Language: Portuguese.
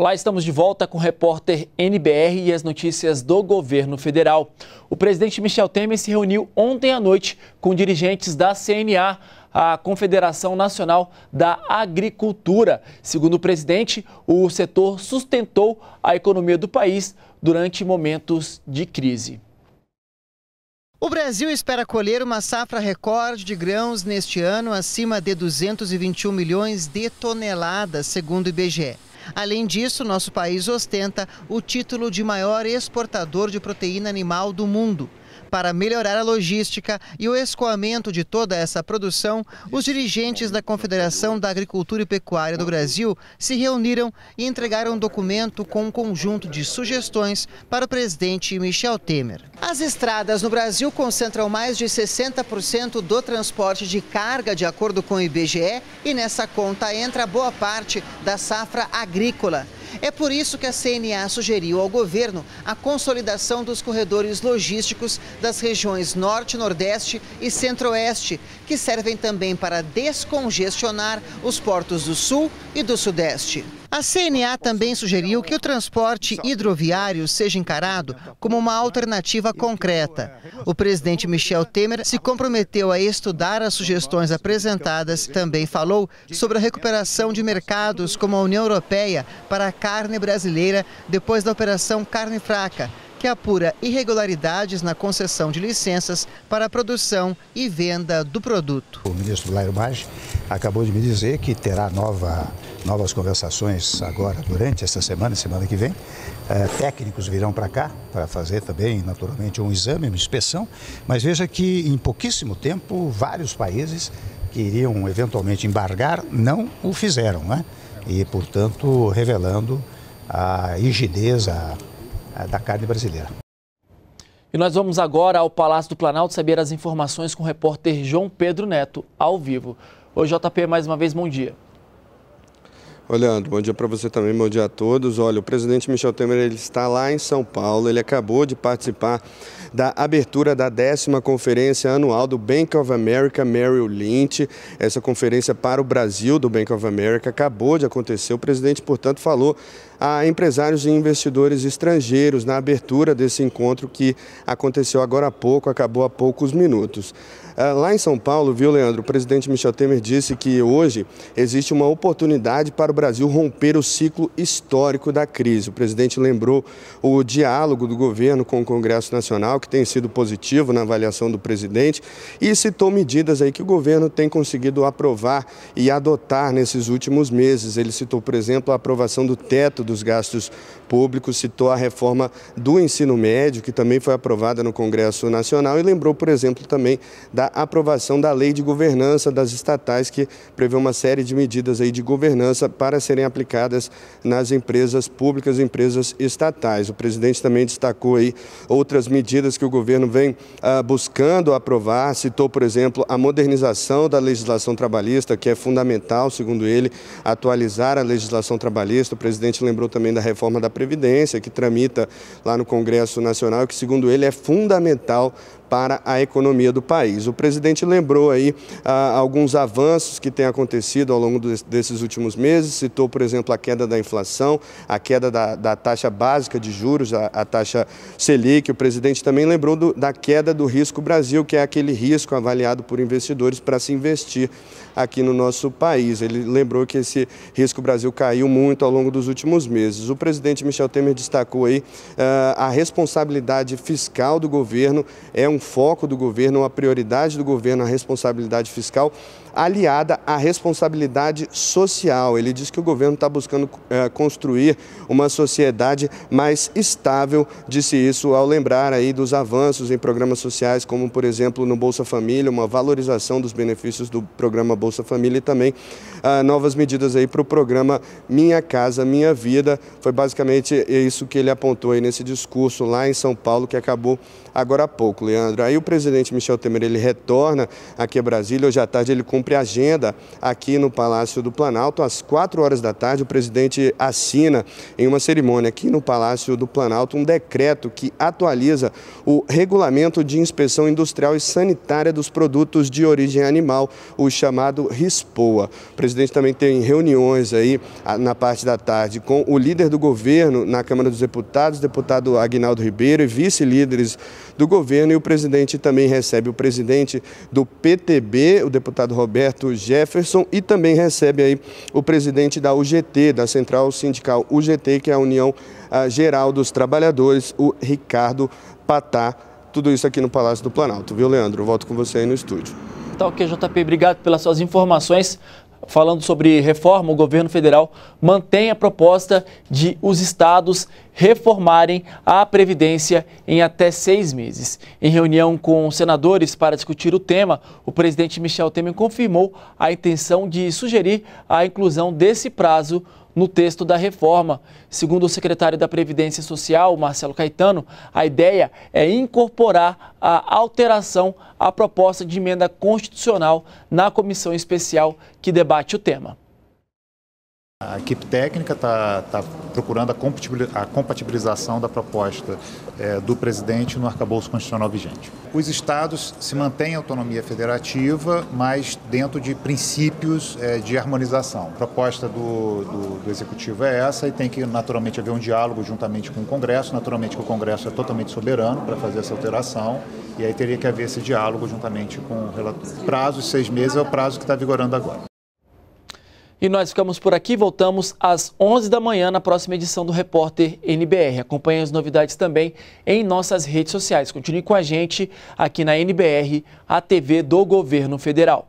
Olá, estamos de volta com o repórter NBR e as notícias do governo federal. O presidente Michel Temer se reuniu ontem à noite com dirigentes da CNA, a Confederação Nacional da Agricultura. Segundo o presidente, o setor sustentou a economia do país durante momentos de crise. O Brasil espera colher uma safra recorde de grãos neste ano, acima de 221 milhões de toneladas, segundo o IBGE. Além disso, nosso país ostenta o título de maior exportador de proteína animal do mundo. Para melhorar a logística e o escoamento de toda essa produção, os dirigentes da Confederação da Agricultura e Pecuária do Brasil se reuniram e entregaram um documento com um conjunto de sugestões para o presidente Michel Temer. As estradas no Brasil concentram mais de 60% do transporte de carga, de acordo com o IBGE, e nessa conta entra boa parte da safra agrícola. É por isso que a CNA sugeriu ao governo a consolidação dos corredores logísticos das regiões Norte, Nordeste e Centro-Oeste, que servem também para descongestionar os portos do Sul e do Sudeste. A CNA também sugeriu que o transporte hidroviário seja encarado como uma alternativa concreta. O presidente Michel Temer se comprometeu a estudar as sugestões apresentadas. Também falou sobre a recuperação de mercados como a União Europeia para a carne brasileira depois da Operação Carne Fraca que apura irregularidades na concessão de licenças para a produção e venda do produto. O ministro Blairo Maggi acabou de me dizer que terá nova, novas conversações agora, durante esta semana, semana que vem. É, técnicos virão para cá para fazer também, naturalmente, um exame, uma inspeção. Mas veja que em pouquíssimo tempo, vários países que iriam eventualmente embargar não o fizeram, né? E, portanto, revelando a rigidez, a eh, da carne brasileira. E nós vamos agora ao Palácio do Planalto saber as informações com o repórter João Pedro Neto, ao vivo. Oi, JP, mais uma vez, bom dia. Oi, Leandro, bom dia para você também, bom dia a todos. Olha, o presidente Michel Temer ele está lá em São Paulo, ele acabou de participar da abertura da décima conferência anual do Bank of America Merrill Lynch. Essa conferência para o Brasil do Bank of America acabou de acontecer. O presidente, portanto, falou a empresários e investidores estrangeiros na abertura desse encontro que aconteceu agora há pouco, acabou há poucos minutos. Ah, lá em São Paulo, viu, Leandro, o presidente Michel Temer disse que hoje existe uma oportunidade para o Brasil romper o ciclo histórico da crise. O presidente lembrou o diálogo do governo com o Congresso Nacional, que tem sido positivo na avaliação do presidente, e citou medidas aí que o governo tem conseguido aprovar e adotar nesses últimos meses. Ele citou, por exemplo, a aprovação do teto dos gastos públicos, citou a reforma do ensino médio, que também foi aprovada no Congresso Nacional, e lembrou, por exemplo, também da aprovação da lei de governança das estatais, que prevê uma série de medidas aí de governança para serem aplicadas nas empresas públicas e empresas estatais. O presidente também destacou aí outras medidas que o governo vem ah, buscando aprovar, citou, por exemplo, a modernização da legislação trabalhista, que é fundamental, segundo ele, atualizar a legislação trabalhista. O presidente lembrou também da reforma da Previdência, que tramita lá no Congresso Nacional, que, segundo ele, é fundamental para a economia do país. O presidente lembrou aí ah, alguns avanços que têm acontecido ao longo desses últimos meses, citou, por exemplo, a queda da inflação, a queda da, da taxa básica de juros, a, a, taxa Selic. O presidente também lembrou do, da queda do risco Brasil, que é aquele risco avaliado por investidores para se investir aqui no nosso país. Ele lembrou que esse risco Brasil caiu muito ao longo dos últimos meses. O presidente Michel Temer destacou aí uh, a responsabilidade fiscal do governo é um foco do governo, uma prioridade do governo, a responsabilidade fiscal aliada à responsabilidade social. Ele diz que o governo está buscando é, construir uma sociedade mais estável, disse isso ao lembrar aí dos avanços em programas sociais, como por exemplo no Bolsa Família, uma valorização dos benefícios do programa Bolsa Família e também ah, novas medidas aí para o programa Minha Casa Minha Vida. Foi basicamente isso que ele apontou aí nesse discurso lá em São Paulo que acabou agora há pouco, Leandro. Aí o presidente Michel Temer ele retorna aqui a Brasília, hoje à tarde ele cumpre agenda aqui no Palácio do Planalto. Às 4 horas da tarde, o presidente assina em uma cerimônia aqui no Palácio do Planalto um decreto que atualiza o regulamento de inspeção industrial e sanitária dos produtos de origem animal, o chamado RISPOA. O presidente também tem reuniões aí na parte da tarde com o líder do governo na Câmara dos Deputados, deputado Aguinaldo Ribeiro, e vice-líderes do governo, e o presidente também recebe o presidente do PTB, o deputado Roberto Jefferson, e também recebe aí o presidente da UGT, da Central Sindical UGT, que é a União ah, Geral dos Trabalhadores, o Ricardo Patá. Tudo isso aqui no Palácio do Planalto, viu, Leandro? Volto com você aí no estúdio. Tá ok, JP, obrigado pelas suas informações falando sobre reforma, o governo federal mantém a proposta de os estados reformarem a Previdência em até seis meses. Em reunião com senadores para discutir o tema, o presidente Michel Temer confirmou a intenção de sugerir a inclusão desse prazo no texto da reforma. Segundo o secretário da Previdência Social, Marcelo Caetano, a ideia é incorporar a alteração à proposta de emenda constitucional na comissão especial que debate o tema. A equipe técnica está tá procurando a compatibilização da proposta é, do presidente no arcabouço constitucional vigente. Os estados se mantêm autonomia federativa, mas dentro de princípios é, de harmonização. A proposta do, do, do, executivo é essa e tem que naturalmente haver um diálogo juntamente com o Congresso. Naturalmente que o Congresso é totalmente soberano para fazer essa alteração e aí teria que haver esse diálogo juntamente com o relator. Prazo de seis meses é o prazo que está vigorando agora. E nós ficamos por aqui, voltamos às 11 da manhã na próxima edição do Repórter NBR. Acompanhe as novidades também em nossas redes sociais. Continue com a gente aqui na NBR, a TV do Governo Federal.